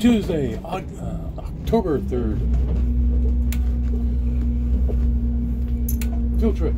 Tuesday, uh, October 3rd. Field trip.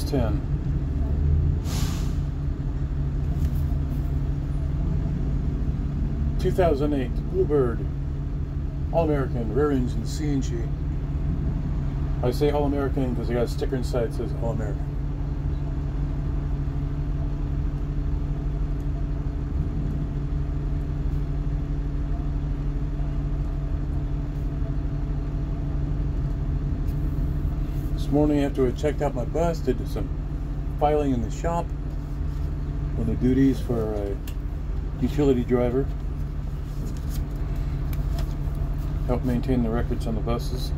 Bus 10. Two thousand eight Blue Bird, All American, rear engine CNG. I say All American because I got a sticker inside that says All American. Morning, after I checked out my bus, did some filing in the shop on the duties for a utility driver. Help maintain the records on the buses.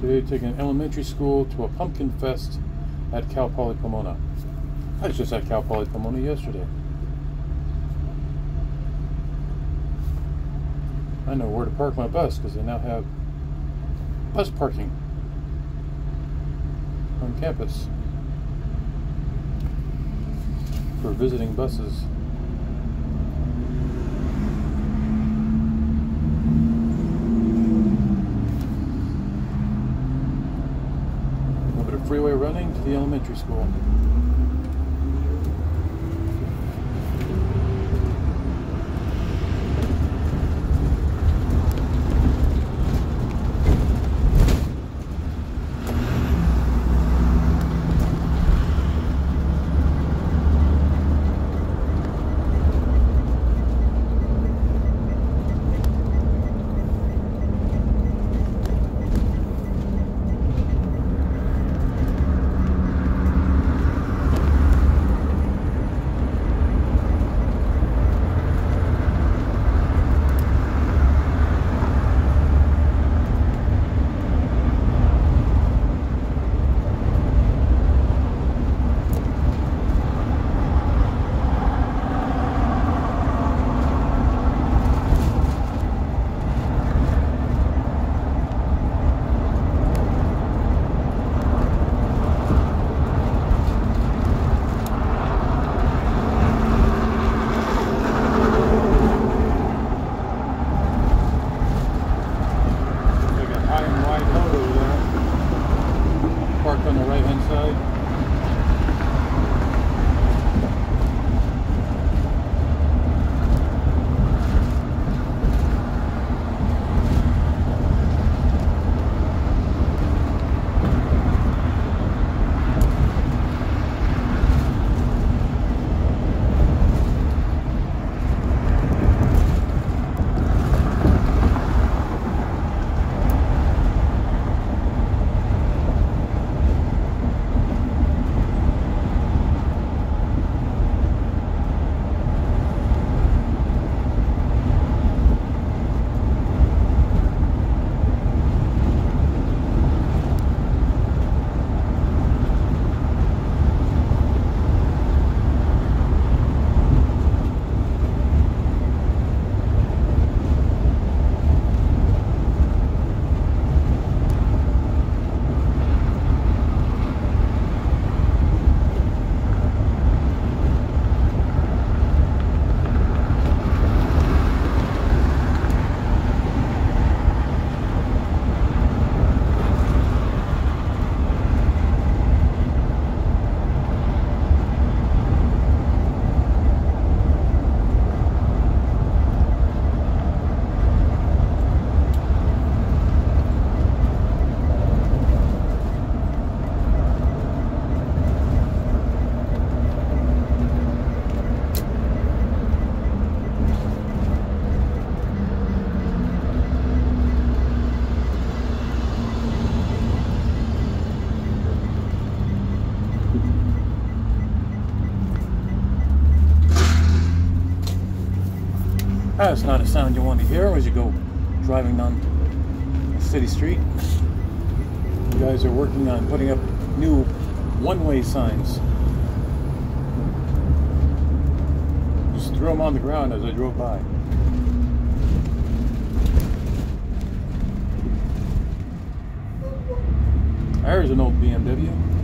Today, taking an elementary school to a pumpkin fest at Cal Poly Pomona. I was just at Cal Poly Pomona yesterday. I know where to park my bus because they now have bus parking on campus for visiting buses. A little bit of freeway running to elementary school. Ah, That's not a sound you want to hear as you go driving down a city street. You guys are working on putting up new one-way signs. Just threw them on the ground as I drove by. There's an old BMW.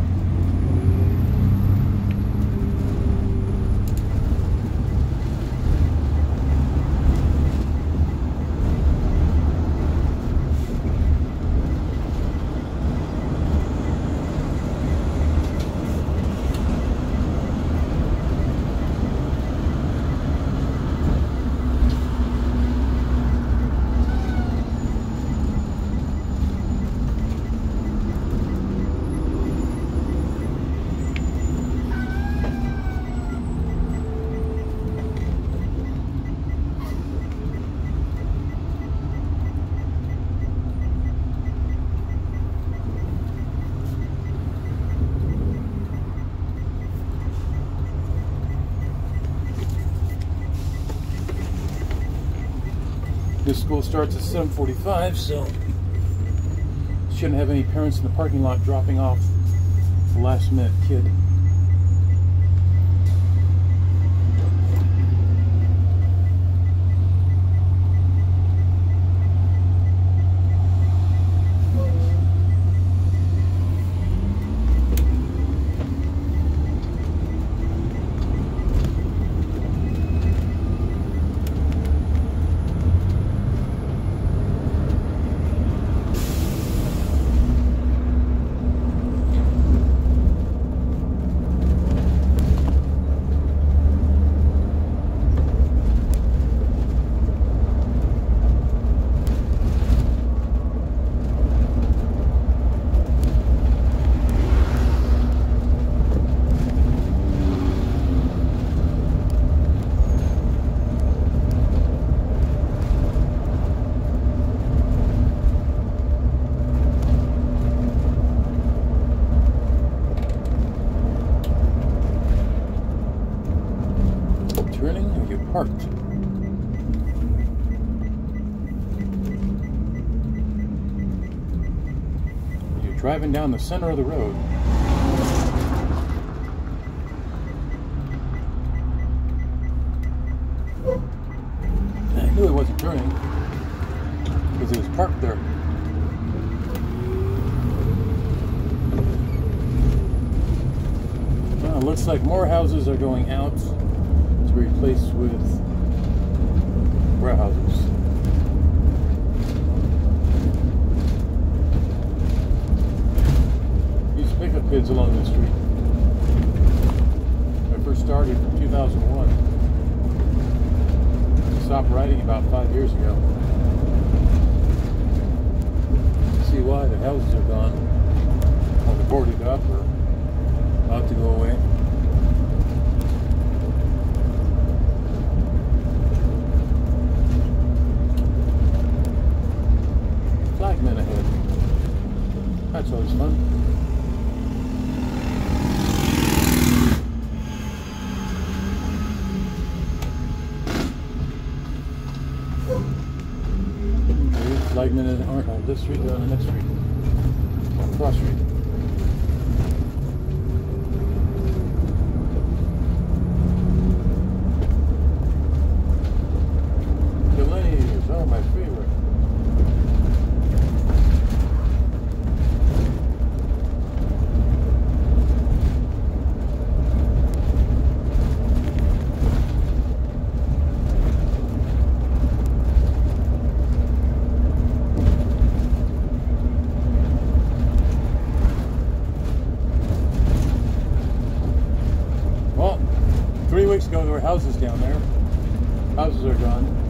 School starts at 7:45, so shouldn't have any parents in the parking lot dropping off the last minute kid. Turning You're driving down the center of the road. I knew it wasn't turning because it was parked there. Well, looks like more houses are going out to be replaced with warehouses. These pickup kids along the street. When I first started in 2001. I stopped riding about five years ago. See why the houses are gone. Or boarded up or about to go away. That's always fun. Flagman and aren't this street, they're on the next street. Cross Street. Delaney's, oh my favorite. Well, three weeks ago there were houses down there. Houses are gone.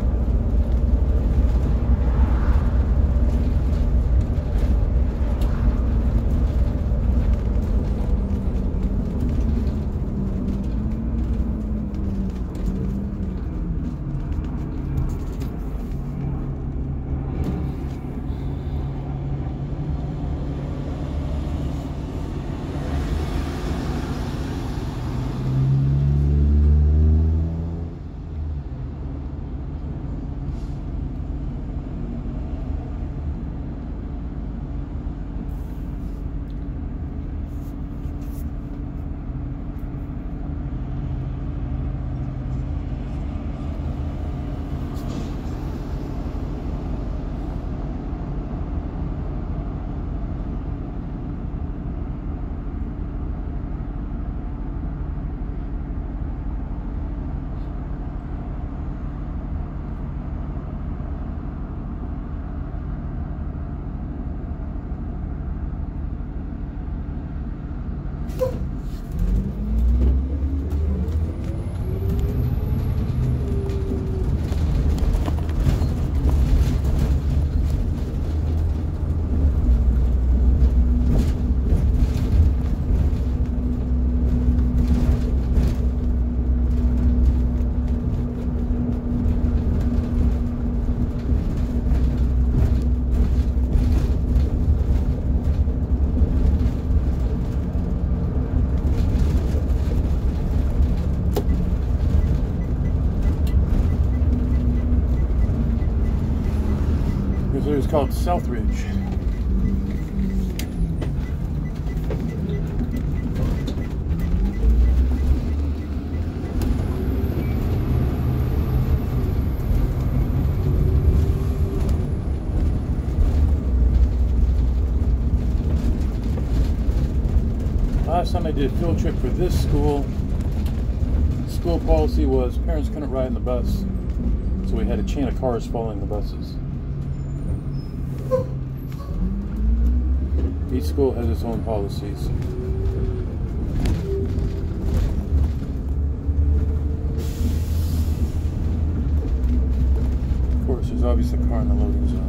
There is called Southridge. Last time I did a field trip for this school, school policy was parents couldn't ride in the bus, so we had a chain of cars following the buses. Each school has its own policies. Of course, there's obviously a car in the loading zone.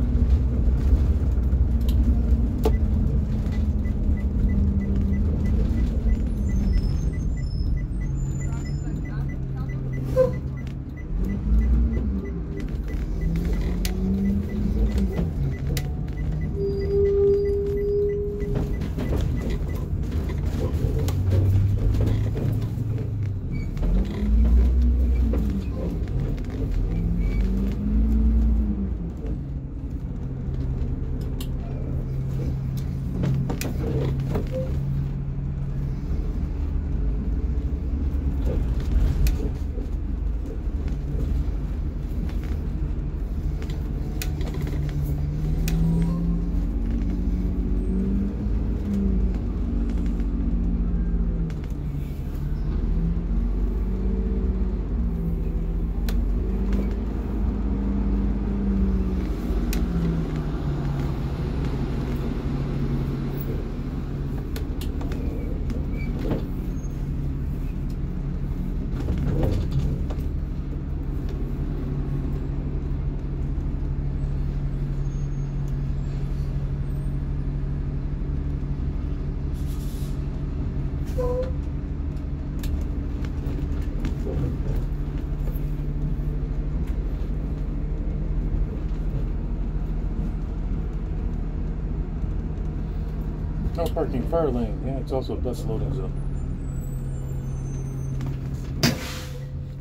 Parking fire lane. Yeah, it's also a bus loading zone.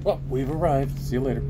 Well, we've arrived. See you later.